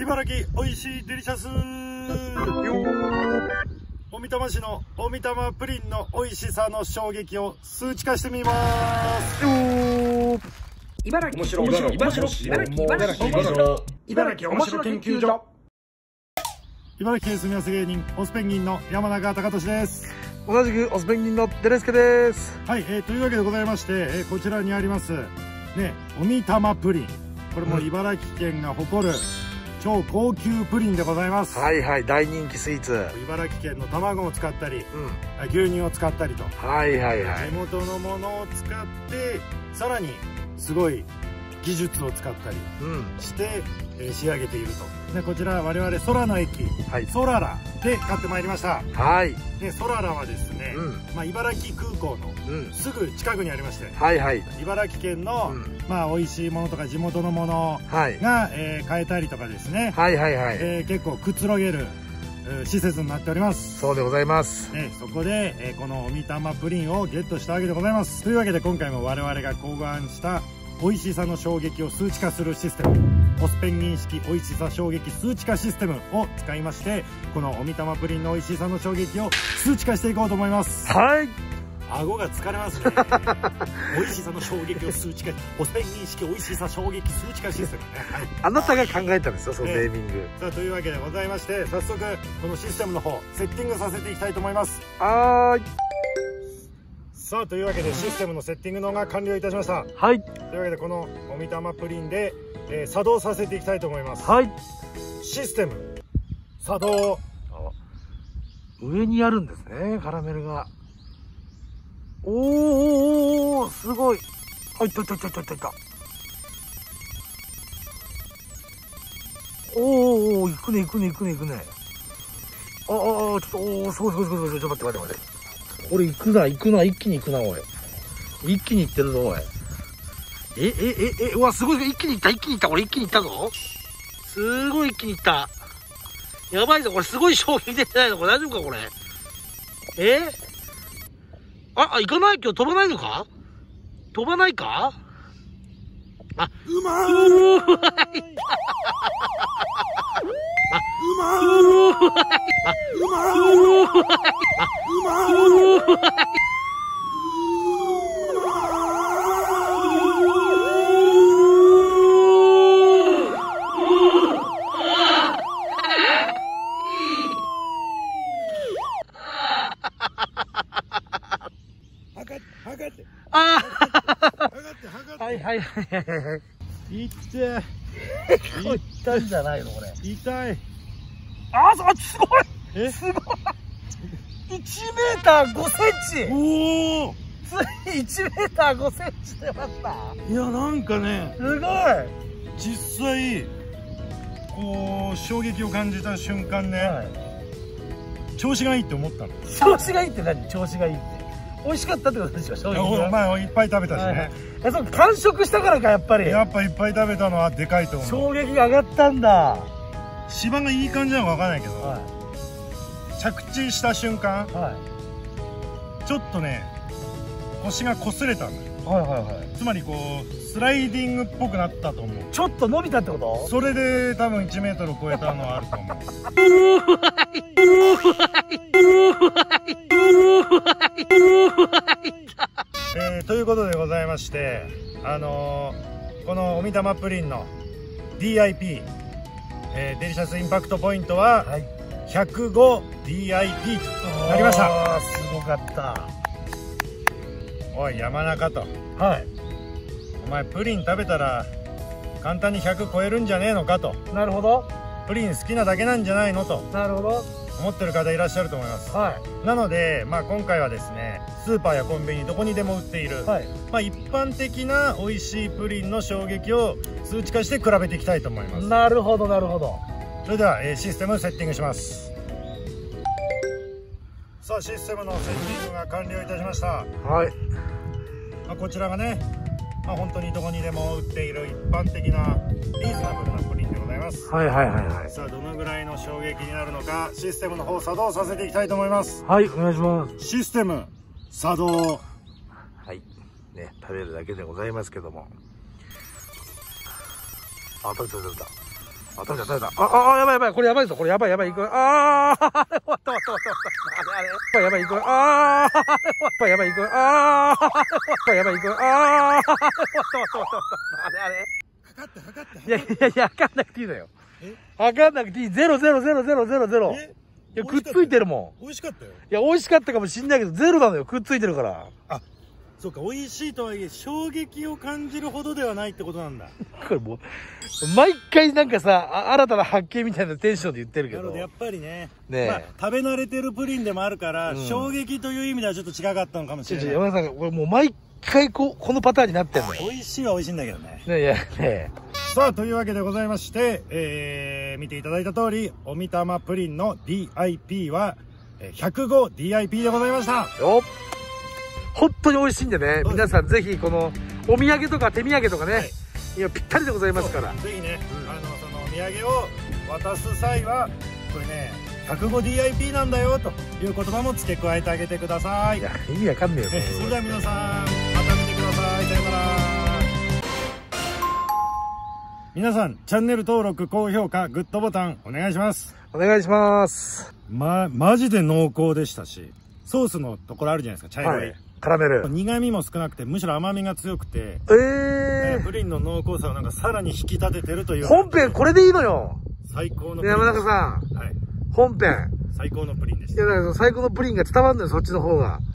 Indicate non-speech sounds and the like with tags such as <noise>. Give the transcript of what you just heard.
茨城おいしいデリシャス。おみたま市のおみたまプリンの美味しさの衝撃を数値化してみます。茨城面白い茨城茨城茨城茨城面白い茨城面白研究所。茨城県住みやす芸人オスペンギンの山中隆俊です。同じくオスペンギンのデレスケです。はい、えー、というわけでございまして、えーこちらにありますねおみたまプリン。これも茨城県が誇る超高級プリンでございます、はいはい大人気スイーツ。茨城県の卵を使ったりうん。あ牛乳を使ったりと。はいはいはい。地元のものを使ってさらにすごい技術を使ったりうん。して、えー仕上げていると。でこちら我々空の駅はい。ソララで買ってまいりました。はい。でソララはですね、うん。まあ、茨城空港のうん。すぐ近くにありましてはいはい。茨城県の、うん。まあ美味しいものとか地元のものはい。が、えー買えたりとかですね、はいはいはい。えー結構くつろげるえー施設になっております。そうでございます。ね、そこで、えーこのおみたまプリンをゲットしたわけでございます。というわけで今回も我々が考案した美味しさの衝撃を数値化するシステム。オスペンギン式美味しさ衝撃数値化システムを使いましてこのおみたまプリンの美味しさの衝撃を数値化していこうと思います。はい。顎が疲れますね。<laughs> 美味しさの衝撃を数値化オスペンギン式美味しさ衝撃数値化システム。ねはい。あなたが考えたんですよそのネーミング。さあというわけでございまして早速このシステムの方セッティングさせていきたいと思います。はーいさあというわけでシステムのセッティングの方が完了いたしました。はい。というわけでこのおみたまプリンで、えー作動させていきたいと思います。はい。システム。作動。上にあるんですねカラメルが。おーおーおーおーすごい。あいったいったいったいったいった。おーおーおー行くね行くね行くね行くね。あああちょっとおーすごいすごいすごいすごいちょっと待って待って待ってこれ行くな行くな一気に行くなおい。一気に行ってるぞおい。ええええうわすごい一気に行った一気に行ったこれ一気に行ったぞ。すごい一気に行った。やばいぞこれすごい衝撃出てないのこれ。大丈夫かこれ。え？あ、あ、行かない？今日飛ばないのか？飛ばないか？あ、うまうーわうまうーわうまうま測ってあ測って測ってはいはいはい。はい。はい。いったんじゃないのこれ。痛い。あ、そすごい。え？すごい !1 メーター5センチ。おおついに1メーター5センチ出ました。いやなんかねすごい。実際こう衝撃を感じた瞬間ね、はい。調子がいいって思ったの。調子がいいって何？調子がいいって。美味しかったってことでしょ衝撃が。お前いっぱい食べたしね、はいはい。えそう完食したからかやっぱり。やっぱいっぱい食べたのはでかいと思う。衝撃が上がったんだ。は芝がいい感じなのか分かんないけど、い。着地した瞬間はい。ちょっとね腰が擦れたのよ。はいはいはい。つまりこうスライディングっぽくなったと思う。ちょっと伸びたってこと？それで多分1メートル超えたのはあると思う。<laughs> えーましてあのーこのおみたまプリンの DIP、えーデリシャスインパクトポイントははい。105DIP となりました。すごかった。おい山中と。はい。お前プリン食べたら簡単に100超えるんじゃねえのかと。なるほど。プリン好きなだけなんじゃないのと。なるほど思ってる方いらっしゃると思います。はい。なので、まあ、今回はですねスーパーやコンビニどこにでも売っている、はい。まあ、一般的な美味しいプリンの衝撃を数値化して比べていきたいと思います。なるほどなるほど。それでは、えーシステムセッティングします。さあシステムのセッティングが完了いたしました、はい。まあ、こちらがね、まあ、本当にどこにでも売っている一般的なリーズナブルなプリンますはいはいはいはいさあどのぐらいの衝撃になるのかシステムの方作動させていきたいと思いますはいお願いしますシステム作動はいね食べるだけでございますけどもあ食べた食べたあ、食べた食べた。あ、あ、やばいやばい。これやばいぞ。これやばいやばい。いく。あー、終わった終わった終わった。あれあれ。やばいやばい。いく。あー、終わったやばい。いく。あー、終わったやばい。いく。あー、終わった終わった終わった。あれあれ。測って測っていやいやいや、測んなくていいのよえ？測んなくていい。ゼロゼロゼロゼロゼロゼロ。え？いや、くっついてるもん。美味しかったよいや、美味しかったかもしんないけど、ゼロなのよ。くっついてるから。そうか美味しいとはいえ衝撃を感じるほどではないってことなんだ <laughs> これもう、毎回なんかさ、あ新たな発見みたいなテンションで言ってるけど。なるほどやっぱりねねえまあ、食べ慣れてるプリンでもあるから、うん衝撃という意味ではちょっと違かったのかもしれない山田さん、これもう毎回こう、このパターンになってんのよ。美味しいは美味しいんだけどね。ねいや、ね。さあというわけでございまして、えー、見ていただいた通りおみたまプリンの DIP はえー 105DIP でございました。よ本当に美味しいんでね、皆さんぜひこの、お土産とか手土産とかね、はい。い、や、ぴったりでございますから。ぜひね、うん。あのそのお土産を渡す際はこれね 105DIP なんだよという言葉も付け加えてあげてください。いや、意味わかんねえよ。えそれでは皆さん皆さんチャンネル登録高評価グッドボタンお願いしますお願いします。まマジで濃厚でしたしソースのところあるじゃないですか茶色い、はい。カラメル。苦味も少なくてむしろ甘みが強くて、えねプリンの濃厚さをなんかさらに引き立ててるといー、う本編これでいいのよ。最高のプリン山中さん、はい本編。最高のプリンでしたいや、だから最高のプリンが伝わるのよ、そっちの方が。